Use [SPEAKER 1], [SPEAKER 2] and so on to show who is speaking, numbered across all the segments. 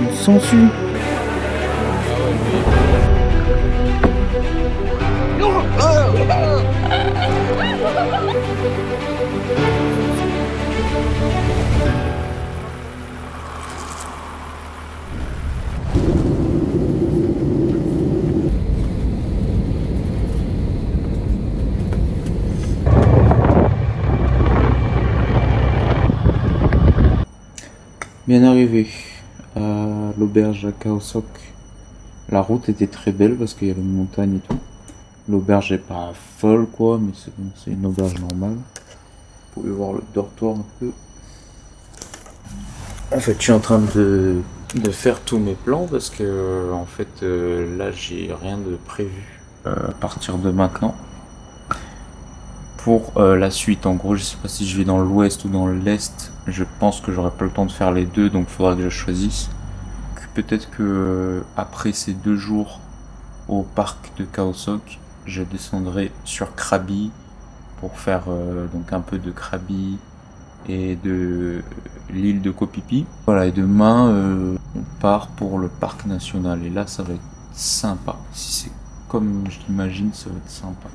[SPEAKER 1] Une sangsue Bien arrivé à l'auberge à Kaosok. La route était très belle parce qu'il y a une montagne et tout. L'auberge est pas folle quoi, mais c'est c'est une auberge normale. Vous pouvez voir le dortoir un peu. En fait, je suis en train de, de faire tous mes plans parce que en fait euh, là j'ai rien de prévu euh, à partir de maintenant pour euh, la suite. En gros, je sais pas si je vais dans l'ouest ou dans l'est. Je pense que j'aurai pas le temps de faire les deux, donc il faudra que je choisisse. Peut-être que euh, après ces deux jours au parc de Kaosok, je descendrai sur Krabi pour faire euh, donc un peu de Krabi et de l'île de Kopipi. Voilà, et demain on part pour le parc national et là ça va être sympa. Si c'est comme je l'imagine, ça va être sympa.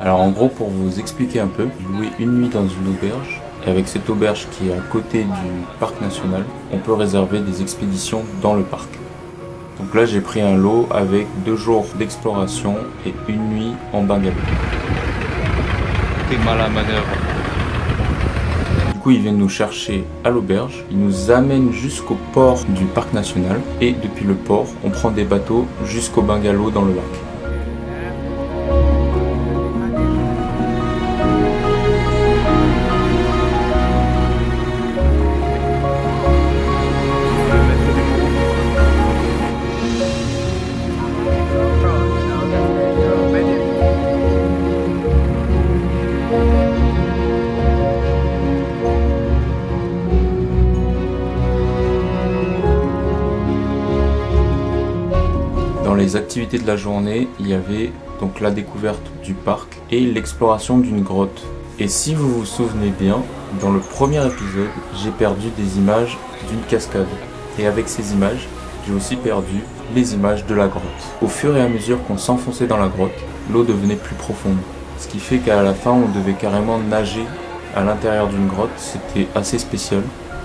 [SPEAKER 1] Alors en gros, pour vous expliquer un peu, j'ai loué une nuit dans une auberge. Et avec cette auberge qui est à côté du parc national, on peut réserver des expéditions dans le parc. Donc là, j'ai pris un lot avec deux jours d'exploration et une nuit en bungalow.
[SPEAKER 2] T'es mal à manœuvre.
[SPEAKER 1] Du coup, ils viennent nous chercher à l'auberge, ils nous amènent jusqu'au port du parc national et depuis le port, on prend des bateaux jusqu'au bungalow dans le lac. Les activités de la journée, il y avait donc la découverte du parc et l'exploration d'une grotte. Et si vous vous souvenez bien, dans le premier épisode, j'ai perdu des images d'une cascade. Et avec ces images, j'ai aussi perdu les images de la grotte. Au fur et à mesure qu'on s'enfonçait dans la grotte, l'eau devenait plus profonde. Ce qui fait qu'à la fin, on devait carrément nager à l'intérieur d'une grotte. C'était assez spécial.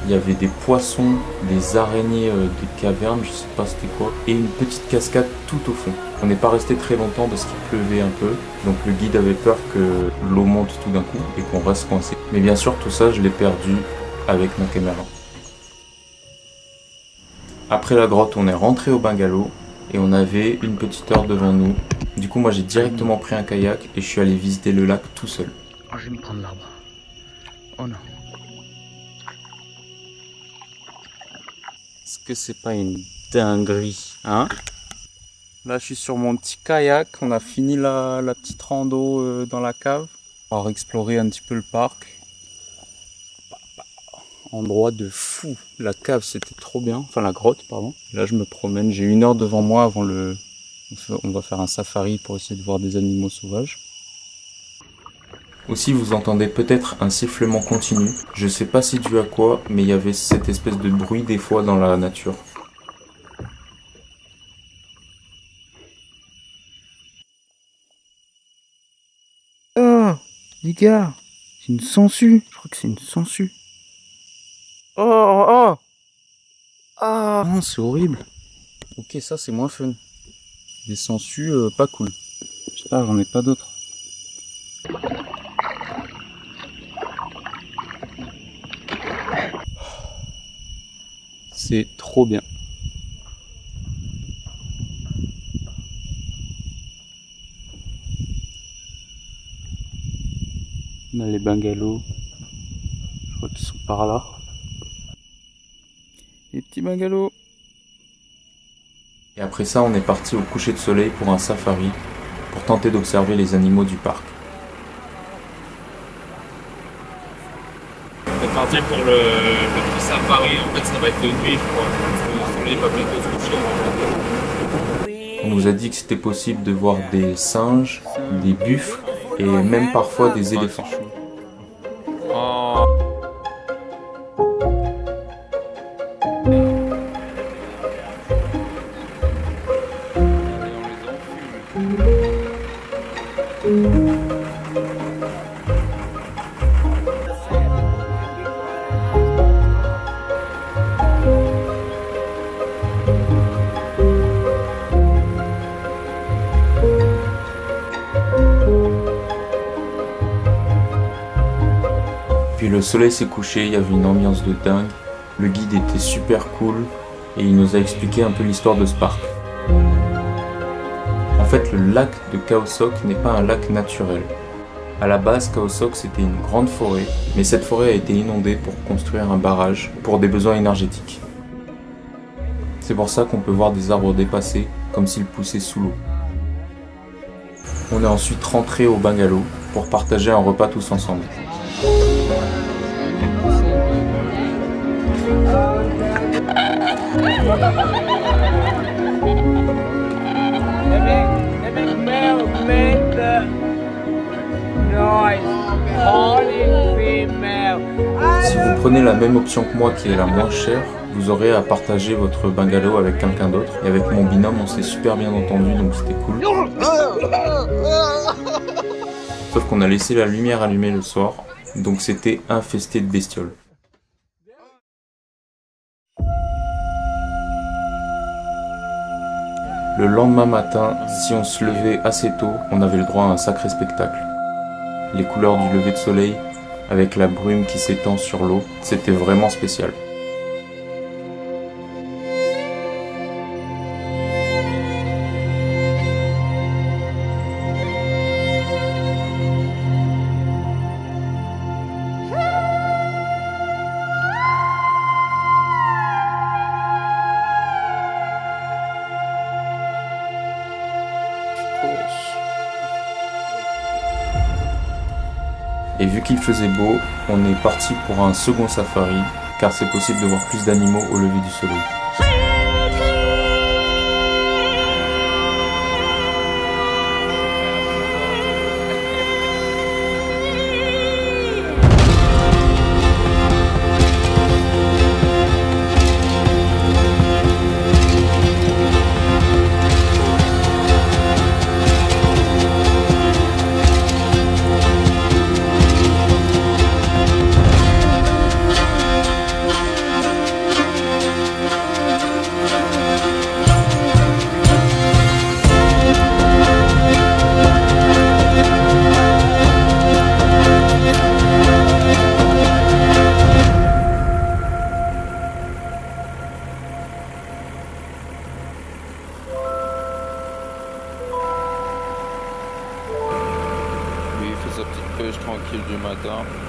[SPEAKER 1] Il y avait des poissons, des araignées euh, des cavernes, je sais pas c'était quoi, et une petite cascade tout au fond. On n'est pas resté très longtemps parce qu'il pleuvait un peu, donc le guide avait peur que l'eau monte tout d'un coup et qu'on reste coincé. Mais bien sûr, tout ça, je l'ai perdu avec ma caméra. Après la grotte, on est rentré au bungalow et on avait une petite heure devant nous. Du coup, moi j'ai directement pris un kayak et je suis allé visiter le lac tout seul.
[SPEAKER 2] Oh, je vais me prendre l'arbre. Oh non.
[SPEAKER 1] Est-ce que c'est pas une dinguerie, hein? Là, je suis sur mon petit kayak. On a fini la, petite rando euh, dans la cave. On va explorer un petit peu le parc. Endroit de fou. La cave, c'était trop bien. Enfin, la grotte, pardon. Là, je me promène. J'ai une heure devant moi avant le. On va faire un safari pour essayer de voir des animaux sauvages. Aussi, vous entendez peut-être un sifflement continu. Je sais pas si dû à quoi, mais il y avait cette espèce de bruit des fois dans la nature.
[SPEAKER 3] Oh, les gars, c'est une sangsue. Je crois que c'est une sangsue. Oh, oh, ah, non, c'est horrible.
[SPEAKER 1] Ok, ça c'est moins fun. Des sangsues, euh, pas cool. J'espère j'en ai pas d'autres. C'est trop bien. On a les bungalows. Je crois qu'ils sont par là.
[SPEAKER 3] Les petits bungalows.
[SPEAKER 1] Et après ça, on est parti au coucher de soleil pour un safari, pour tenter d'observer les animaux du parc.
[SPEAKER 2] On est parti pour le,
[SPEAKER 1] On nous a dit que c'était possible de voir des singes, des buffles et même parfois des éléphants. Puis le soleil s'est couché, il y avait une ambiance de dingue. Le guide était super cool et il nous a expliqué un peu l'histoire de ce. En fait, le lac de Kaosok n'est pas un lac naturel. À la base, Kaosok c'était une grande forêt, mais cette forêt a été inondée pour construire un barrage pour des besoins énergétiques. C'est pour ça qu'on peut voir des arbres dépassés comme s'ils poussaient sous l'eau. On est ensuite rentré au bungalow pour partager un repas tous ensemble. Si vous prenez la même option que moi qui est la moins chère, vous aurez à partager votre bungalow avec quelqu'un d'autre. Et avec mon binôme, on s'est super bien entendu, donc c'était cool. Sauf qu'on a laissé la lumière allumée le soir, donc c'était infesté de bestioles. Le lendemain matin, si on se levait assez tôt, on avait le droit à un sacré spectacle. Les couleurs du lever de soleil, avec la brume qui s'étend sur l'eau, c'était vraiment spécial. Qu'il faisait beau, on est parti pour un second safari, car c'est possible de voir plus d'animaux au lever du soleil.
[SPEAKER 3] Tranquille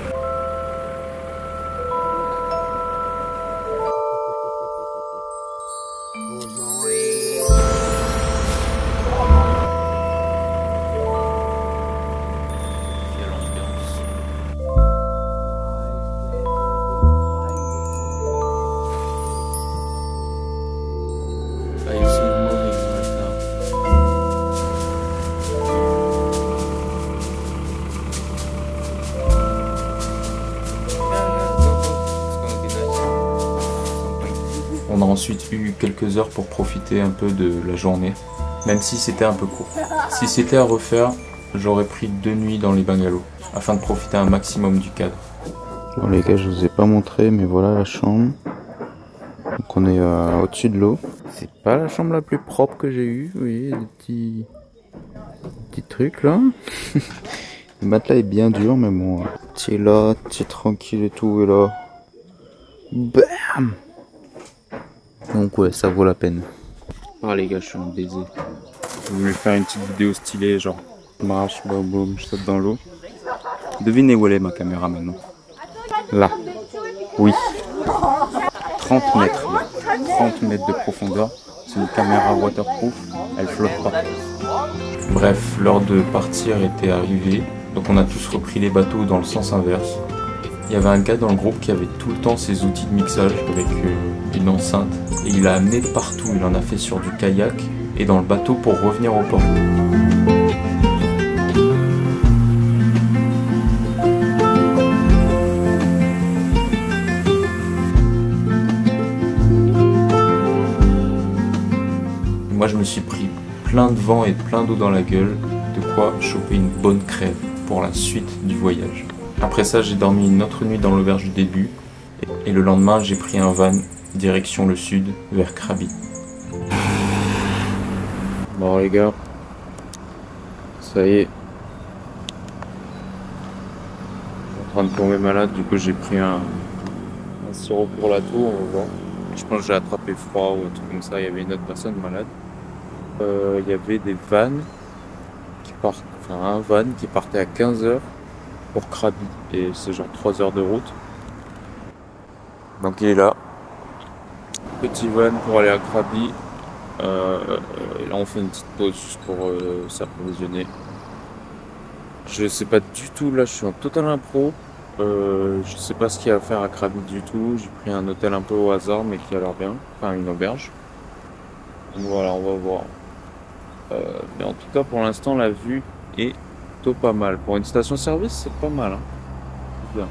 [SPEAKER 1] On a ensuite eu quelques heures pour profiter un peu de la journée, même si c'était un peu court. Si c'était à refaire, j'aurais pris deux nuits dans les bungalows, afin de profiter un maximum du cadre.
[SPEAKER 3] Bon les gars, je vous ai pas montré, mais voilà la chambre. Donc on est euh, au-dessus de l'eau. C'est pas la chambre la plus propre que j'ai eue, vous voyez, des petits, petits trucs là. Le matelas est bien dur, mais bon, euh, tu es là, tu es tranquille et tout, et là, bam Donc ouais, ça vaut la peine.
[SPEAKER 1] Ah les gars, je suis en baiser. Je voulais faire une petite vidéo stylée, genre je marche, boum boum, je saute dans l'eau. Devinez où elle est ma caméra maintenant. Là. Oui. 30 mètres. là. 30 mètres de profondeur. C'est une caméra waterproof, elle flotte pas. Bref, l'heure de partir était arrivée, donc on a tous repris les bateaux dans le sens inverse. Il y avait un gars dans le groupe qui avait tout le temps ses outils de mixage avec euh, une enceinte et il a amené partout. Il en a fait sur du kayak et dans le bateau pour revenir au port. Moi je me suis pris plein de vent et plein d'eau dans la gueule, de quoi choper une bonne crève pour la suite du voyage. Après ça, j'ai dormi une autre nuit dans l'auberge du début, et le lendemain, j'ai pris un van direction le sud, vers Krabi.
[SPEAKER 3] Bon les gars, ça y est.
[SPEAKER 1] train de tomber malade, du coup j'ai pris un, sirop pour la toux, on va. Je pense que j'ai attrapé froid ou un truc comme ça, il y avait une autre personne malade. Euh, il y avait des vannes qui partent, enfin un van qui partait à 15h pour Krabi, et c'est genre 3 heures de route. Donc il est là. Petit van pour aller à Krabi. Euh, et là on fait une petite pause juste pour euh, s'approvisionner. Je sais pas du tout, là je suis en total impro. Euh, je sais pas ce qu'il y a à faire à Krabi du tout. J'ai pris un hôtel un peu au hasard mais qui a l'air bien. Enfin une auberge. Donc voilà, on va voir. Mais en tout cas pour l'instant la vue est pas mal. Pour une station service c'est pas mal. Hein.